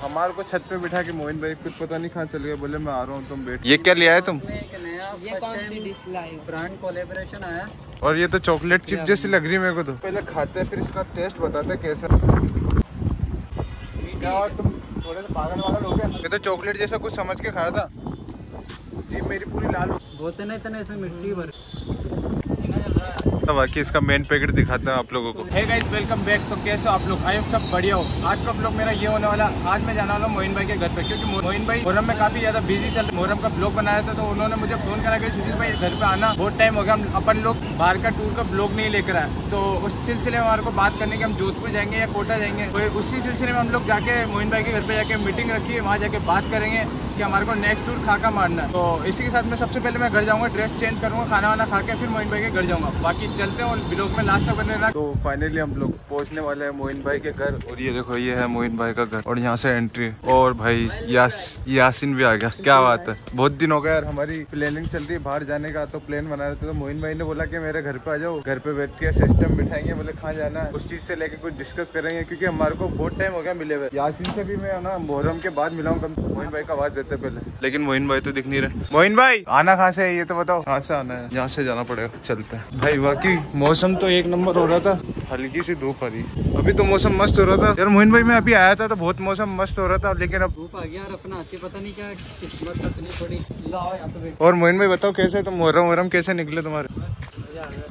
हमारे को छत पे बिठा के मोहिन भाई कुछ पता नहीं कहाँ चल गए बोले मैं आ रहा हूँ तुम बैठ ये क्या लिया है तुम? ये कौन सी डिश ब्रांड कोलेबोरेशन आया। और ये तो चॉकलेट चिप जैसी लग रही है मेरे को तो। पहले खाते हैं फिर इसका टेस्ट बताते हैं कैसा। क्या और तुम थोड़े से पागल हो गए? ये तो चॉकलेट जैसा कुछ समझ के खाया था। जी मेरी पूरी लाल हो बोलते नहीं इतने इसमें मिर्ची भर बाकी इसका मेन पैकेट दिखाते हैं आप लोगों को। हे गाइस वेलकम बैक तो कैसे आप लोग? आई सब बढ़िया हो। आज का ब्लॉग मेरा ये होने वाला आज मैं जाना वाला मोहिन भाई के घर पे, क्योंकि मोहन भाई मुहर्रम में काफ़ी ज़्यादा बिज़ी चल मुहर्रम का ब्लॉग बनाया था तो उन्होंने मुझे फ़ोन करा कि सुशील भाई, घर पे आना। बहुत टाइम हो गया, हम अपन लोग बाहर का टूर का ब्लॉग नहीं लेकर आए। तो उस सिलसिले में हमारे को बात करने के हम जोधपुर जाएँगे या कोटा जाएँगे। तो उसी सिलसिले में हम लोग जाके मोहन भाई के घर पे जाके मीटिंग रखी है, वहाँ जाके बात करेंगे। कि हमारे को नेक्स्ट टूर खाका मारना है। तो इसी के साथ में सबसे पहले मैं घर जाऊँगा ड्रेस चेंज करूँगा खाना वाना खा के फिर मोहिन भाई के घर जाऊँगा। बाकी चलते हैं और ब्लॉग में लास्ट तक बने रहना। तो फाइनली हम लोग पहुँचने वाले हैं मोहिन भाई के घर। और ये देखो, ये है मोहिन भाई का घर। और यहाँ से एंट्री और भाई, यास, यासिन भी आ गया। क्या बात है। बहुत दिन हो गया यार, हमारी प्लानिंग चल रही है बाहर जाने का। तो प्लान बना रहे थे। तो मोहिन भाई ने बोला कि मेरे घर पे आ जाओ। घर पे बैठ के सिस्टम बिठाएँगे, बोले कहाँ जाना उस चीज़ से लेके कुछ डिस्कस करेंगे, क्योंकि हमारे को बहुत टाइम हो गया मिले हुए। यासिन से भी मैं ना, मोहर्रम के बाद मिला हूँ। मोहिन भाई का आवाज़ पहले। लेकिन मोहिन भाई तो दिख नहीं रहे। मोहिन भाई आना कहाँ से? है ये तो बताओ। कहाँ से आना है? यहाँ से जाना पड़ेगा। चलते हैं। भाई बाकी मौसम तो एक नंबर हो रहा था। हल्की सी धूप आ रही। अभी तो मौसम मस्त हो रहा था। यार मोहिन भाई मैं अभी आया था तो बहुत मौसम मस्त हो रहा था लेकिन अब धूप आ गया और अपना पता नहीं क्या किस्मत इतनी थोड़ी लाओ यहाँ पे और मोहिन भाई बताओ कैसे तुम मुहर्रम मुहर्रम कैसे निकले तुम्हारे?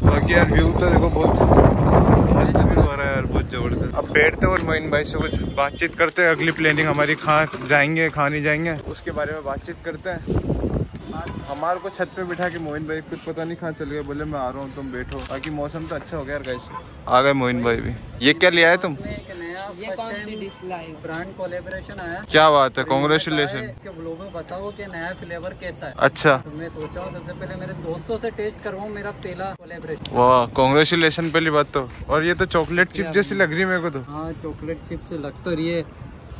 बाकी यार व्यू तो देखो बहुत बहुत अब बैठते और मोइन भाई से कुछ बातचीत करते हैं। अगली प्लानिंग हमारी खा, जाएँगे कहाँ नहीं जाएँगे। उसके बारे में बातचीत करते हैं। हमारे को छत पे बिठा के मोहिन भाई कुछ पता नहीं कहाँ चल गए बोले मैं आ रहा हूँ तुम बैठो। बाकी मौसम तो अच्छा हो गया यार आ गए मोहिन भाई भी। ये क्या लिया है तुम? ये कौन सी डिश लाई ब्रांड कोलेबोरेशन आया। क्या बात है कॉन्ग्रेचुलेशन के ब्लॉग में बताओ कि नया फ्लेवर कैसा है? अच्छा। तो मैं सोचा हूँ सबसे पहले मेरे दोस्तों से टेस्ट करवाऊँ मेरा पहला कोलेबोरेशन वाह कॉन्ग्रेचुलेशन पहली बात तो। और ये तो चॉकलेट चिप जैसी लग रही है मेरे को तो। हाँ चॉकलेट चिप्स लग तो रही है।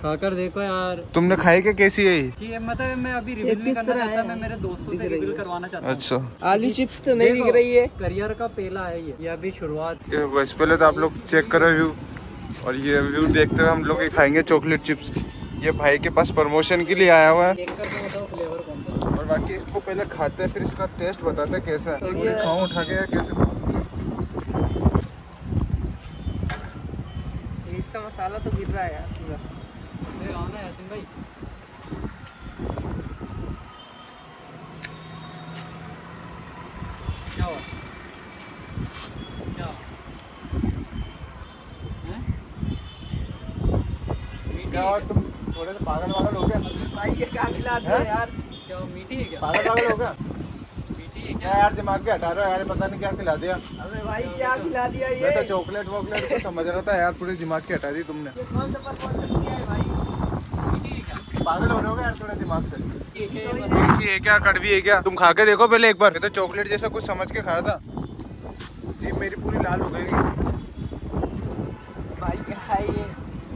खाकर देखो यार। तुमने खाई क्या? कैसी है मतलब मैं अभी रिवील नहीं करना चाहता मैं मेरे दोस्तों से रिवील करवाना चाहता अच्छा। आलू चिप्स तो नहीं दिख रही है? करियर का पहला है ये। ये अभी शुरुआत। ये बस पहले तो आप लोग चेक करो व्यू और ये व्यू देखते हुए हम लोग ये खाएँगे चॉकलेट चिप्स ये भाई के पास प्रमोशन के लिए आया हुआ है। देख कर बताओ फ्लेवर कौन सा और बाकी इसको पहले खाते हैं फिर इसका टेस्ट बताते हैं कैसा है। पूरी खाऊं उठा के कैसे इसका मसाला तो गिर रहा है यार हैं? और तुम थोड़े से पागल वागल हो गए? भाई ये क्या खिला दिया यार? क्या मीठी है क्या? पागल पागल हो गया मीठी है क्या? यार दिमाग के हटा रहे हो यार पता नहीं क्या खिला दिया। अबे भाई क्या खिला दिया मैं ये? तो चॉकलेट वॉकलेट को समझ रहा था यार पूरे दिमाग की हटा दी तुमने ये कौन सा परफॉर्मेंस किया है भाई मीठी है क्या पागल हो रहे हो यार थोड़े दिमाग से? है है क्या? कड़वी है क्या? तुम खा के देखो पहले एक बार। तो चॉकलेट जैसा कुछ समझ के खाया था। जी मेरी पूरी लाल हो गई। भाई क्या है ये?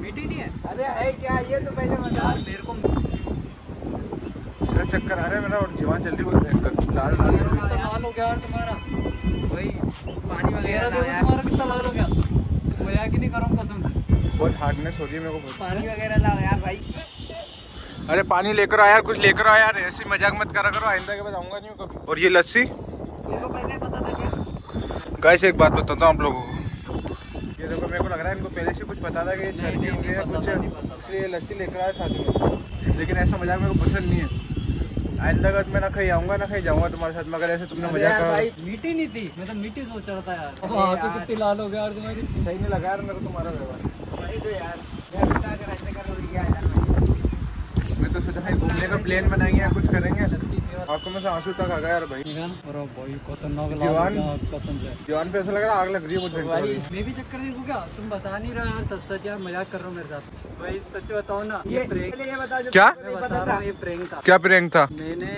मीठी नहीं है? अरे है क्या? ये तो पहले बता यार मेरे को सिर चक्कर आ रहा है मेरा और जीवान जल्दी लाल लाल लाल हो गया यार तुम्हारा? भाई पानी वगैरह देखो तुम्हारा कितना लाल हो गया। मज़ाक ही नहीं करूँ कसम से बहुत हार्डनेस हो रही है मेरे को। पानी वगैरह लाओ यार भाई। अरे पानी लेकर आ यार कुछ लेकर आ यार ऐसी मज़ाक मत करा करो आइंदा के बाद आऊँगा नहीं कभी। और ये लस्सी? तेरे को पता था क्या? गाइस एक बात बताता हूँ आप लोगों को। ये देखो मेरे को लग रहा है इनको पहले से कुछ पता था कि ये हो। है कुछ इसलिए ये लस्सी लेकर आया साथ में। लेकिन ऐसा मज़ाक मेरे को पसंद नहीं है। आइंदा का मैं ना कहीं आऊँगा ना कहीं जाऊँगा तुम्हारे साथ मगर ऐसे तुमने मज़ाक करा। मीठी नहीं थी। मैं तो मीठी सोच रहा था यार। हाँ तो कितनी लाल हो गया यार तुम्हारी। सही नहीं लगा यार मेरे को तुम्हारा व्यवहार। भाई तो यार। अगर ऐसे करोगे क्या यार? मैं तो सोचा भाई घूमने का प्लान बनाएँगे या कुछ करेंगे? आँखों में से आँसू तक आ गया यार भाई। लाल जवान। जवान पे ऐसा लग रहा है आग लग रही है मुझे। भाई मैं भी चक्कर देखू क्या? तुम बता नहीं रहा यार सच सच यार मज़ाक कर रहा हूँ मेरे साथ। भाई सच बताओ ना ये प्रेंक ये बता क्या? क्या प्रेंक था? मैंने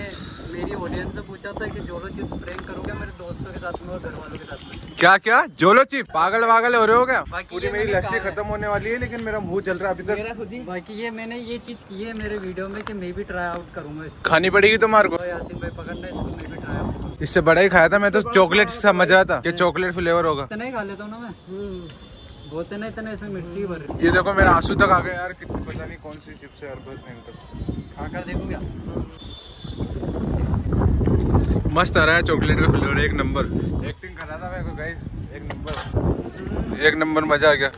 मेरी ऑडियंस से पूछा था कि जोलो चिप्स प्रैंक करोगे मेरे दोस्तों के साथ में और घर वालों के साथ में। क्या क्या? जोलो चिप पागल वागल हो रहे हो क्या? पूरी मेरी लस्सी खत्म होने वाली है लेकिन मेरा मुँह जल रहा है अभी तक। मेरा खुद ही बाकी ये मैंने ये चीज़ की है मेरे वीडियो में कि मैं भी ट्राई आउट करूँगा खानी पड़ेगी तुम्हारे को। तो यासिन भाई पकड़ना इसको मैं भी ट्राई आउट इससे बड़ा ही खाया था मैं तो चॉकलेट समझ रहा था कि चॉकलेट फ्लेवर होगा। इतना ही खा लेता हूँ ना मैं। हम्म। बहुत है ना इतने इसमें मिर्ची भर। ये देखो मेरा आँसू तक आ गया यार पता नहीं कौन सी चिप्स है यार बस नहीं तक। खाकर देखो क्या मस्त आ रहा है चॉकलेट का फ्लेवर एक नंबर। एक्टिंग कर रहा था को गाइस एक नंबर। एक नंबर मज़ा आ गया।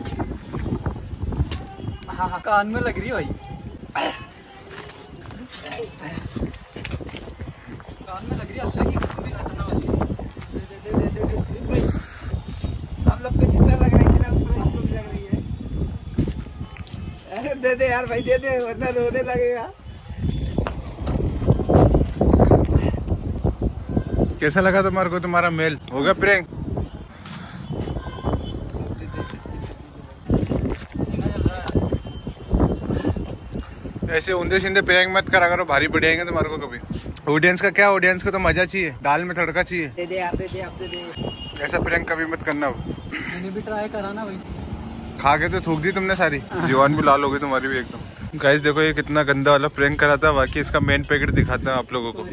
हाँ हाँ कान में लग रही है भाई। कान में लग रही है अल्लाह की कसम भी खतरना वाली। दे दे दे दे दे दे हम लोग को जितना लग रहा इतना ऊपर इसको भी लग रही अरे दे दे यार भाई दे दे वरना रोने लगेगा। कैसा लगा तुम्हारे को तुम्हारा मेल? हो गया है ऐसे ऊंधे सीधे प्रैंक मत करा करो भारी पड़ेंगे तुम्हारे को कभी। ऑडियंस का क्या ऑडियंस को तो मज़ा चाहिए? दाल में तड़का चाहिए। दे दे आप दे दे आप दे दे। ऐसा प्रैंक कभी मत करना। मैंने भी ट्राई करा ना भाई। खा के तो थूक दी तुमने सारी। जीवन भी लाल हो गई तुम्हारी भी एकदम। गाइस देखो ये कितना गंदा वाला प्रैंक करा था बाकी इसका मेन पैकेट दिखाता हैं आप लोगों को।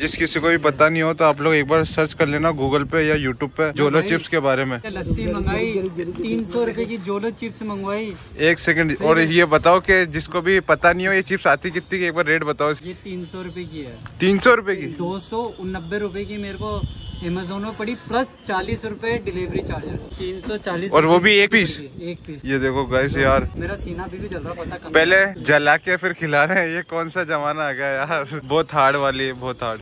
जिस किसी को भी पता नहीं हो तो आप लोग एक बार सर्च कर लेना गूगल पे या यूट्यूब पे जोलो चिप्स के बारे में। लस्सी मंगाई? तीन सौ रूपए की जोलो चिप्स मंगवाई। एक सेकंड और ये बताओ कि जिसको भी पता नहीं हो ये चिप्स आती कितनी की एक बार रेट बताओ इसकी। ये तीन सौ रूपए की है। तीन सौ रूपए की? दो सौ उननब्बे रुपए की मेरे को अमेजोन में पड़ी प्लस चालीस रूपए डिलीवरी चार्जेस तीन सौ चालीस और वो भी एक पीस एक पीस ये देखो गाइस यार। मेरा सीना भी, भी चल रहा पता पहले जला के फिर खिला रहे हैं ये कौन सा जमाना आ गया यार। बहुत हार्ड वाली है बहुत हार्ड